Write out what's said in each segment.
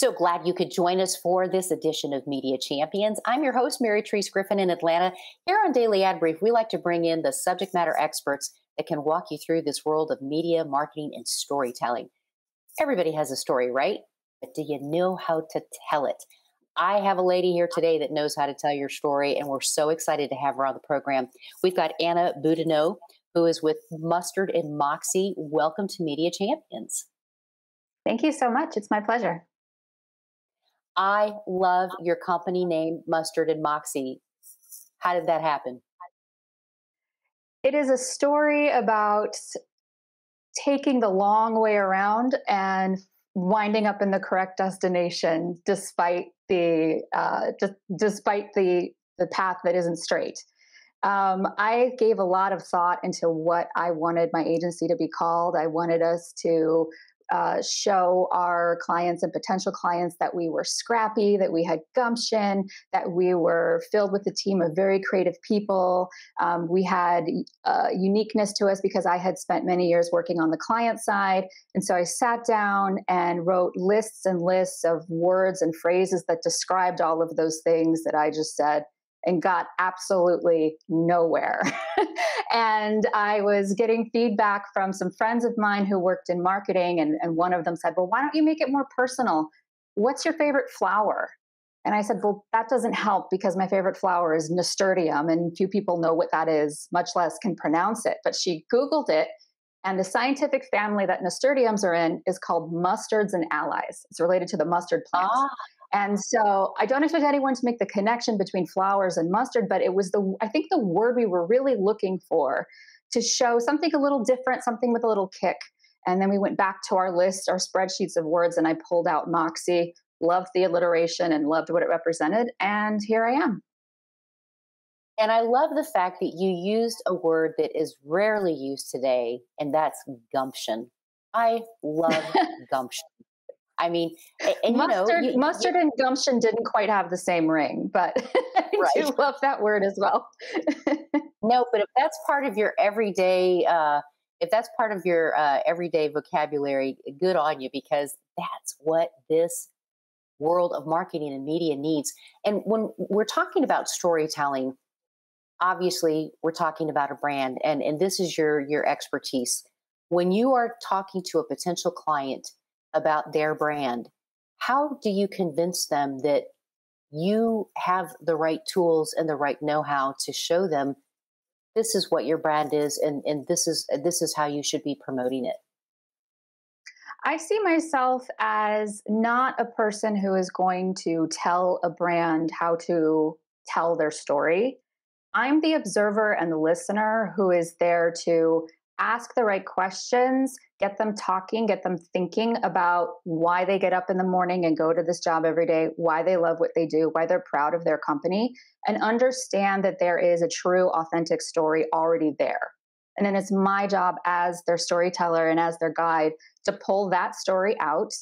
So glad you could join us for this edition of Media Champions. I'm your host, Mary Therese Griffin in Atlanta. Here on Daily Ad Brief, we like to bring in the subject matter experts that can walk you through this world of media, marketing, and storytelling. Everybody has a story, right? But do you know how to tell it? I have a lady here today that knows how to tell your story, and we're so excited to have her on the program. We've got Anna Boudinot, who is with Mustard and Moxie. Welcome to Media Champions. Thank you so much. It's my pleasure. I love your company name, Mustard and Moxie. How did that happen? It is a story about taking the long way around and winding up in the correct destination despite the uh, d- despite the the path that isn't straight. Um, I gave a lot of thought into what I wanted my agency to be called. I wanted us to uh, show our clients and potential clients that we were scrappy, that we had gumption, that we were filled with a team of very creative people. Um, we had uh, uniqueness to us because I had spent many years working on the client side. And so I sat down and wrote lists and lists of words and phrases that described all of those things that I just said and got absolutely nowhere. and I was getting feedback from some friends of mine who worked in marketing, and, and one of them said, Well, why don't you make it more personal? What's your favorite flower? And I said, Well, that doesn't help because my favorite flower is nasturtium, and few people know what that is, much less can pronounce it. But she Googled it, and the scientific family that nasturtiums are in is called mustards and allies. It's related to the mustard plant. Ah. And so I don't expect anyone to make the connection between flowers and mustard, but it was the, I think the word we were really looking for to show something a little different, something with a little kick. And then we went back to our list, our spreadsheets of words, and I pulled out Moxie, loved the alliteration and loved what it represented. And here I am. And I love the fact that you used a word that is rarely used today, and that's gumption. I love gumption. I mean, and, mustard, you know, you, mustard you, and gumption didn't quite have the same ring, but I right. do love that word as well. no, but if that's part of your everyday, uh, if that's part of your uh, everyday vocabulary, good on you because that's what this world of marketing and media needs. And when we're talking about storytelling, obviously we're talking about a brand, and and this is your your expertise. When you are talking to a potential client about their brand, how do you convince them that you have the right tools and the right know-how to show them this is what your brand is and, and this is this is how you should be promoting it? I see myself as not a person who is going to tell a brand how to tell their story. I'm the observer and the listener who is there to ask the right questions, get them talking, get them thinking about why they get up in the morning and go to this job every day, why they love what they do, why they're proud of their company, and understand that there is a true, authentic story already there. And then it's my job as their storyteller and as their guide to pull that story out,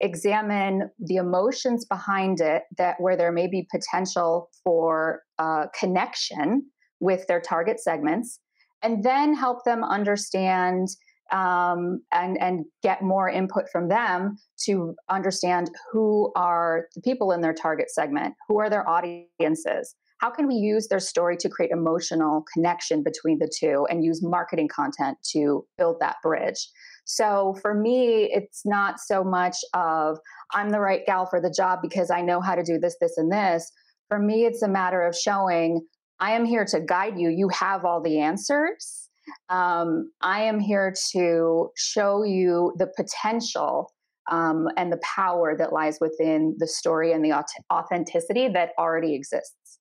examine the emotions behind it that where there may be potential for uh, connection with their target segments and then help them understand um, and and get more input from them to understand who are the people in their target segment, who are their audiences. How can we use their story to create emotional connection between the two and use marketing content to build that bridge? So for me, it's not so much of I'm the right gal for the job because I know how to do this, this, and this. For me, it's a matter of showing I am here to guide you. You have all the answers. Um, I am here to show you the potential um, and the power that lies within the story and the authenticity that already exists.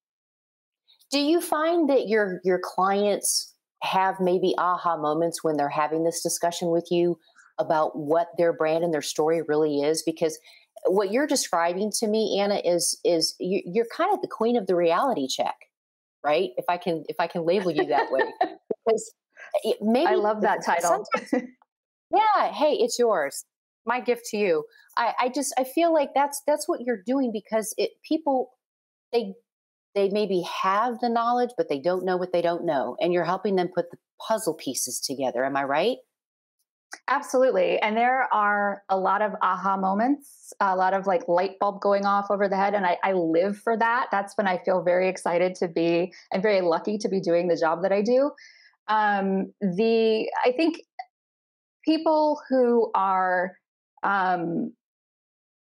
Do you find that your your clients have maybe aha moments when they're having this discussion with you about what their brand and their story really is? Because what you're describing to me, Anna, is is you're kind of the queen of the reality check right? If I can if I can label you that way, because maybe I love that title. yeah, hey, it's yours. My gift to you. I, I just I feel like that's that's what you're doing because it people they they maybe have the knowledge but they don't know what they don't know and you're helping them put the puzzle pieces together am i right Absolutely. And there are a lot of aha moments, a lot of like light bulb going off over the head. And I, I, live for that. That's when I feel very excited to be and very lucky to be doing the job that I do. Um, the I think people who are um,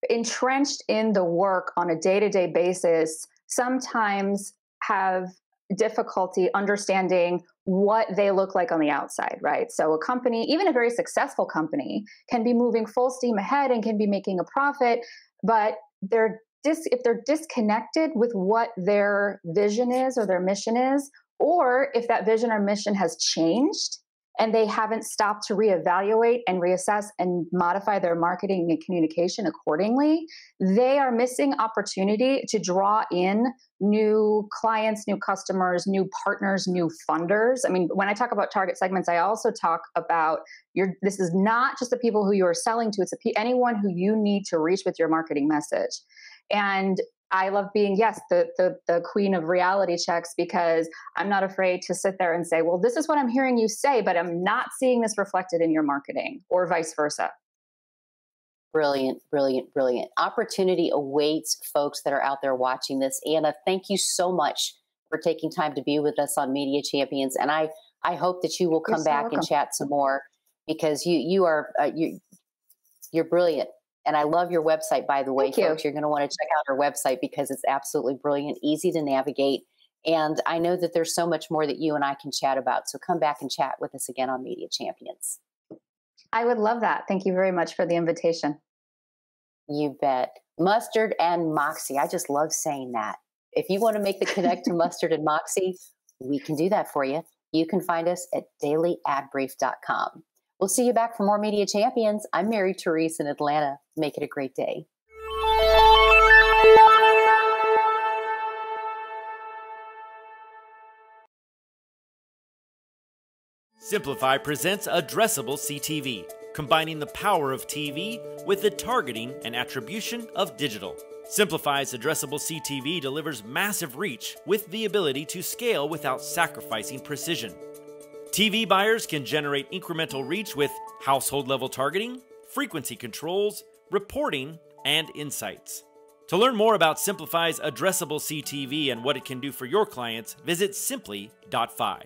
entrenched in the work on a day-to-day basis sometimes have difficulty understanding what they look like on the outside, right? So a company, even a very successful company, can be moving full steam ahead and can be making a profit, but they're dis- if they're disconnected with what their vision is or their mission is, or if that vision or mission has changed and they haven't stopped to reevaluate and reassess and modify their marketing and communication accordingly, they are missing opportunity to draw in new clients, new customers, new partners, new funders. I mean, when I talk about target segments, I also talk about your this is not just the people who you are selling to, it's anyone who you need to reach with your marketing message. And I love being, yes, the, the, the queen of reality checks because I'm not afraid to sit there and say, well, this is what I'm hearing you say, but I'm not seeing this reflected in your marketing or vice versa. Brilliant, brilliant, brilliant. Opportunity awaits folks that are out there watching this. Anna, thank you so much for taking time to be with us on Media Champions. And I, I hope that you will come You're back so and chat some more because you, you are, uh, you, you're brilliant and I love your website, by the way, Thank folks. You. You're going to want to check out our website because it's absolutely brilliant, easy to navigate. And I know that there's so much more that you and I can chat about. So come back and chat with us again on Media Champions. I would love that. Thank you very much for the invitation. You bet. Mustard and Moxie. I just love saying that. If you want to make the connect to Mustard and Moxie, we can do that for you. You can find us at dailyadbrief.com. We'll see you back for more Media Champions. I'm Mary Therese in Atlanta. Make it a great day. Simplify presents Addressable CTV, combining the power of TV with the targeting and attribution of digital. Simplify's addressable CTV delivers massive reach with the ability to scale without sacrificing precision. TV buyers can generate incremental reach with household level targeting, frequency controls, reporting, and insights. To learn more about Simplify's addressable CTV and what it can do for your clients, visit simpli.fi.